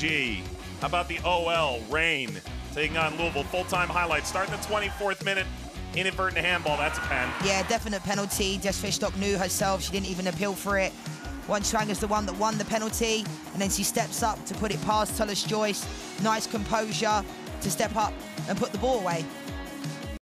G. How about the OL? Reign taking on Louisville. Full-time highlights. Starting the 24th minute. Inadvertent handball. That's a pen. Yeah, definite penalty. Jess Fishlock knew herself. She didn't even appeal for it. Wang is the one that won the penalty, and then she steps up to put it past Tullis Joyce. Nice composure to step up and put the ball away.